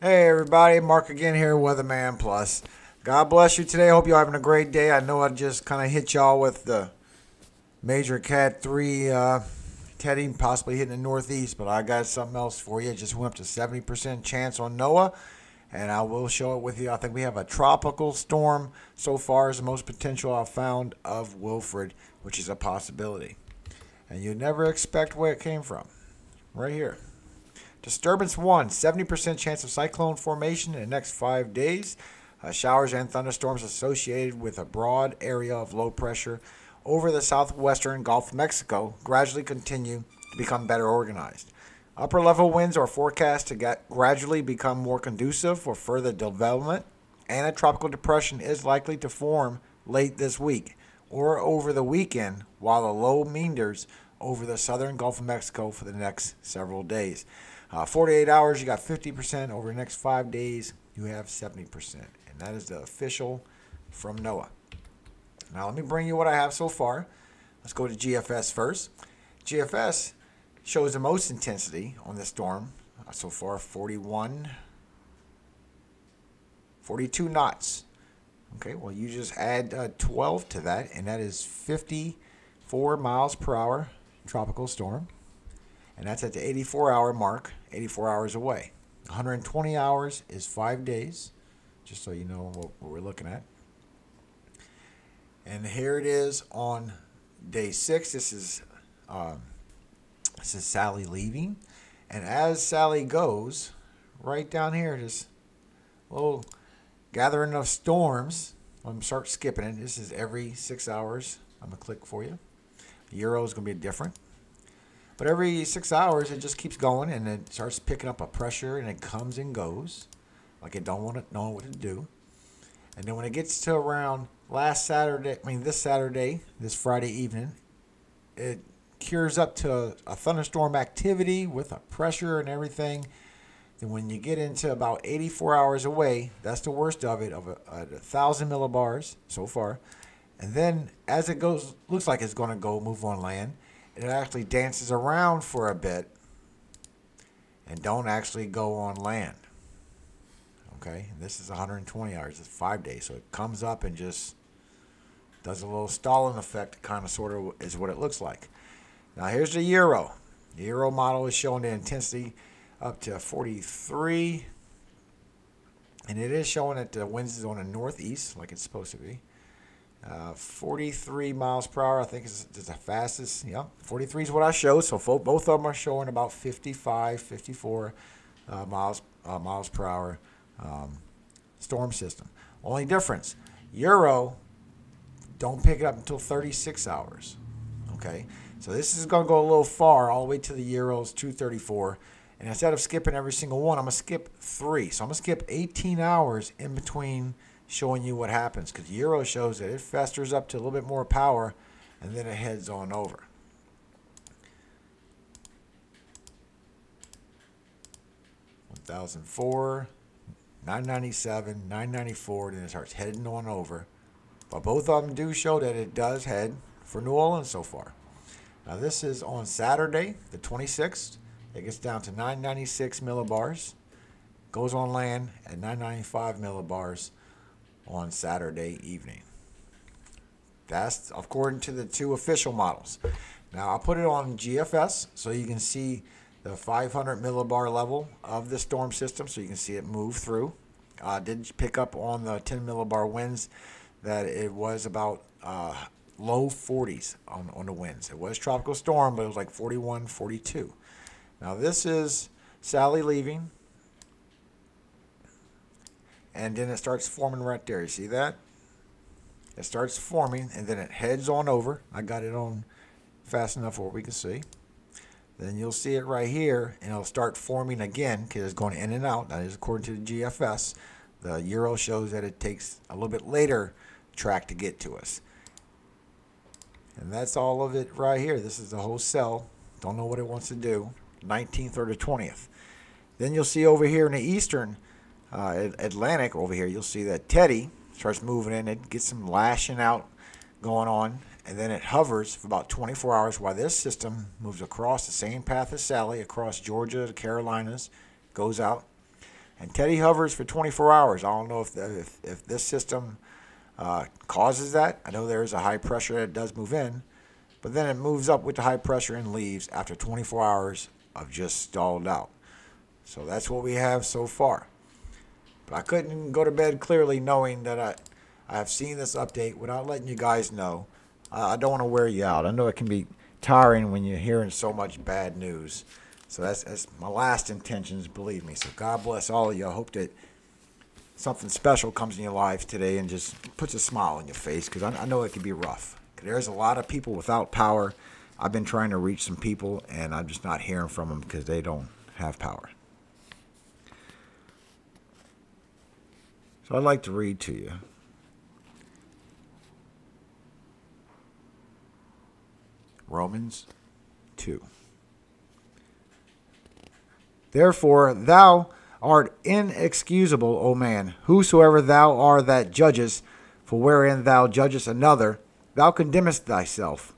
Hey everybody, Mark again here, Weatherman Plus. God bless you today. Hope you're having a great day. I know I just kind of hit y'all with the major Cat 3 uh, Teddy possibly hitting the Northeast, but I got something else for you. Just went up to 70% chance on NOAA, and I will show it with you. I think we have a tropical storm so far is the most potential I've found of Wilfred, which is a possibility. And you never expect where it came from. Right here. Disturbance 1, 70% chance of cyclone formation in the next five days. Uh, showers and thunderstorms associated with a broad area of low pressure over the southwestern Gulf of Mexico gradually continue to become better organized. Upper level winds are forecast to get gradually become more conducive for further development, and a tropical depression is likely to form late this week or over the weekend while the low meanders over the southern Gulf of Mexico for the next several days. Uh, 48 hours, you got 50%. Over the next five days, you have 70%. And that is the official from NOAA. Now, let me bring you what I have so far. Let's go to GFS first. GFS shows the most intensity on this storm uh, so far 41, 42 knots. Okay, well, you just add uh, 12 to that, and that is 54 miles per hour tropical storm. And that's at the 84 hour mark. 84 hours away. 120 hours is five days, just so you know what, what we're looking at. And here it is on day six. This is um, this is Sally leaving, and as Sally goes, right down here, just little gathering of storms. I'm gonna start skipping it. This is every six hours. I'm gonna click for you. The euro is gonna be different. But every six hours, it just keeps going and it starts picking up a pressure and it comes and goes. Like it don't want to know what to do. And then when it gets to around last Saturday, I mean this Saturday, this Friday evening, it cures up to a thunderstorm activity with a pressure and everything. Then when you get into about 84 hours away, that's the worst of it, of a, a thousand millibars so far. And then as it goes, looks like it's going to go move on land it actually dances around for a bit and don't actually go on land. Okay, and this is 120 hours. It's five days, so it comes up and just does a little stalling effect. Kind of, sort of, is what it looks like. Now here's the euro. The euro model is showing the intensity up to 43, and it is showing that the winds is on the northeast, like it's supposed to be. Uh, 43 miles per hour, I think is, is the fastest. Yeah, 43 is what I showed. So both of them are showing about 55, 54 uh, miles uh, miles per hour um, storm system. Only difference, Euro don't pick it up until 36 hours. Okay, so this is going to go a little far, all the way to the Euros 234. And instead of skipping every single one, I'm going to skip three. So I'm going to skip 18 hours in between showing you what happens because Euro shows that it festers up to a little bit more power and then it heads on over. One thousand four, nine ninety seven, nine ninety four, then it starts heading on over. But both of them do show that it does head for New Orleans so far. Now this is on Saturday, the 26th. It gets down to 996 millibars. Goes on land at 995 millibars on Saturday evening. That's according to the two official models. Now I'll put it on GFS so you can see the 500 millibar level of the storm system so you can see it move through. I uh, did pick up on the 10 millibar winds that it was about uh, low 40s on, on the winds. It was tropical storm, but it was like 41, 42. Now this is Sally leaving and then it starts forming right there. You see that? It starts forming and then it heads on over. I got it on fast enough where we can see. Then you'll see it right here and it'll start forming again because it's going in and out. That is according to the GFS. The Euro shows that it takes a little bit later track to get to us. And that's all of it right here. This is the whole cell. Don't know what it wants to do. 19th or the 20th. Then you'll see over here in the eastern uh, Atlantic over here, you'll see that Teddy starts moving in. It gets some lashing out going on, and then it hovers for about 24 hours while this system moves across the same path as Sally, across Georgia, the Carolinas, goes out. And Teddy hovers for 24 hours. I don't know if the, if, if this system uh, causes that. I know there is a high pressure that does move in, but then it moves up with the high pressure and leaves after 24 hours of just stalled out. So that's what we have so far. But I couldn't go to bed clearly knowing that I, I have seen this update without letting you guys know. I don't want to wear you out. I know it can be tiring when you're hearing so much bad news. So that's, that's my last intentions, believe me. So God bless all of you. I hope that something special comes in your life today and just puts a smile on your face because I, I know it can be rough. There's a lot of people without power. I've been trying to reach some people and I'm just not hearing from them because they don't have power. So I'd like to read to you. Romans 2. Therefore, thou art inexcusable, O man, whosoever thou art that judgest, for wherein thou judgest another, thou condemnest thyself.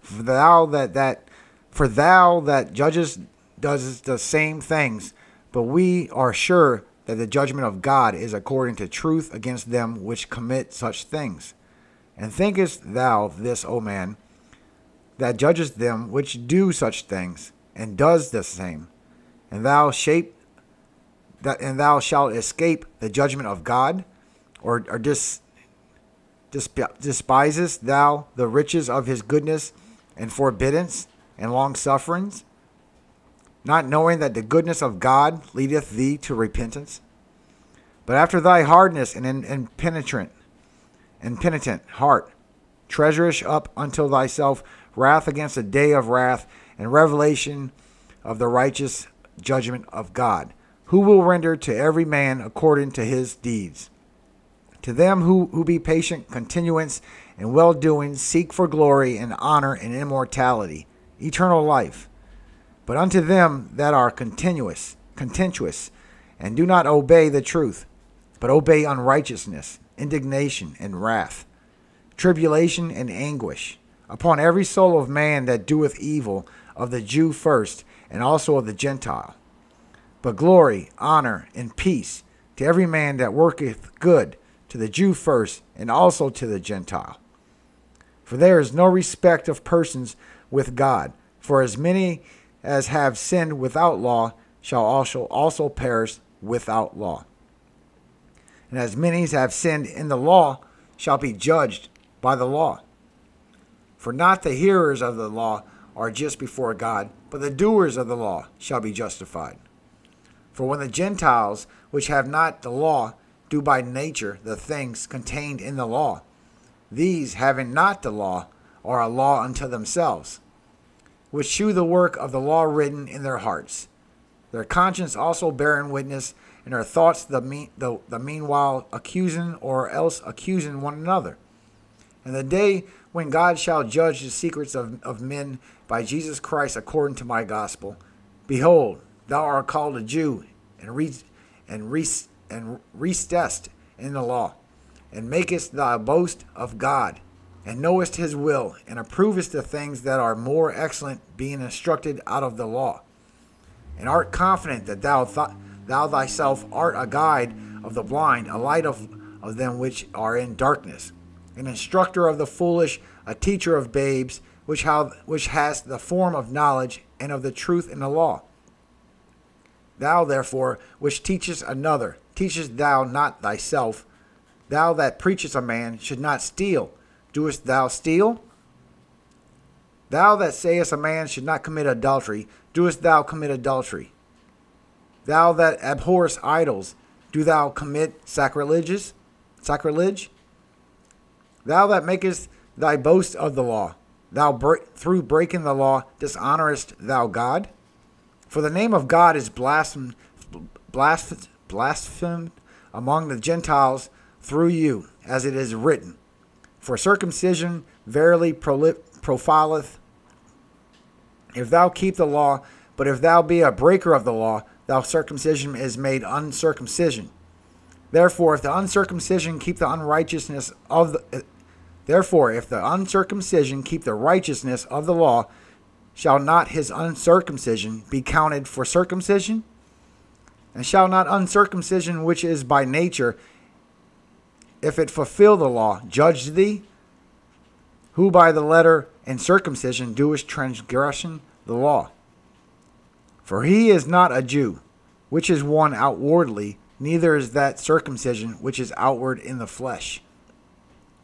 For thou that that for thou that judgest does the same things, but we are sure that the judgment of God is according to truth against them which commit such things. And thinkest thou this, O man, that judgest them which do such things, and does the same, and thou shape that and thou shalt escape the judgment of God, or, or dis, dis, despisest thou the riches of his goodness and forbiddance and long sufferings, not knowing that the goodness of God leadeth thee to repentance? But after thy hardness and impenitent, impenitent heart, treasurish up unto thyself wrath against the day of wrath and revelation of the righteous judgment of God, who will render to every man according to his deeds. To them who, who be patient, continuance, and well doing, seek for glory and honor and immortality, eternal life. But unto them that are continuous, contentious, and do not obey the truth, but obey unrighteousness, indignation, and wrath, tribulation and anguish, upon every soul of man that doeth evil, of the Jew first, and also of the Gentile. But glory, honor, and peace to every man that worketh good, to the Jew first, and also to the Gentile. For there is no respect of persons with God, for as many as have sinned without law shall also also perish without law. And as many as have sinned in the law shall be judged by the law. For not the hearers of the law are just before God, but the doers of the law shall be justified. For when the Gentiles, which have not the law, do by nature the things contained in the law, these, having not the law, are a law unto themselves, which shew the work of the law written in their hearts, their conscience also bearing witness, and their thoughts the, mean, the, the meanwhile accusing or else accusing one another. And the day when God shall judge the secrets of, of men by Jesus Christ according to my gospel. Behold, thou art called a Jew, and re, and re, and restest in the law, and makest thy boast of God, and knowest his will, and approvest the things that are more excellent, being instructed out of the law, and art confident that thou th- thou thyself art a guide of the blind, a light of, of them which are in darkness an instructor of the foolish, a teacher of babes, which, have, which has the form of knowledge and of the truth in the law. Thou, therefore, which teachest another, teachest thou not thyself. Thou that preachest a man should not steal. Doest thou steal? Thou that sayest a man should not commit adultery, doest thou commit adultery? Thou that abhorrest idols, do thou commit sacrileges? Sacrilege? Thou that makest thy boast of the law, thou through breaking the law dishonorest thou God? For the name of God is blasphemed, blasphemed, blasphemed among the Gentiles through you, as it is written. For circumcision verily profileth, if thou keep the law, but if thou be a breaker of the law, thou circumcision is made uncircumcision. Therefore, if the uncircumcision keep the unrighteousness of the eh, Therefore, if the uncircumcision keep the righteousness of the law, shall not his uncircumcision be counted for circumcision? And shall not uncircumcision which is by nature, if it fulfill the law, judge thee? Who by the letter and circumcision doest transgression the law? For he is not a Jew, which is one outwardly, neither is that circumcision which is outward in the flesh.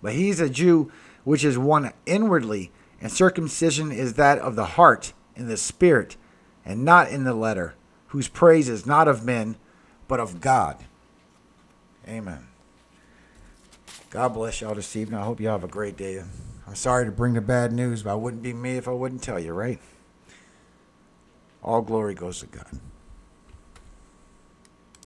But he is a Jew which is one inwardly, and circumcision is that of the heart, in the spirit, and not in the letter, whose praise is not of men, but of God. Amen. God bless y'all this evening. I hope y'all have a great day. I'm sorry to bring the bad news, but it wouldn't be me if I wouldn't tell you, right? All glory goes to God.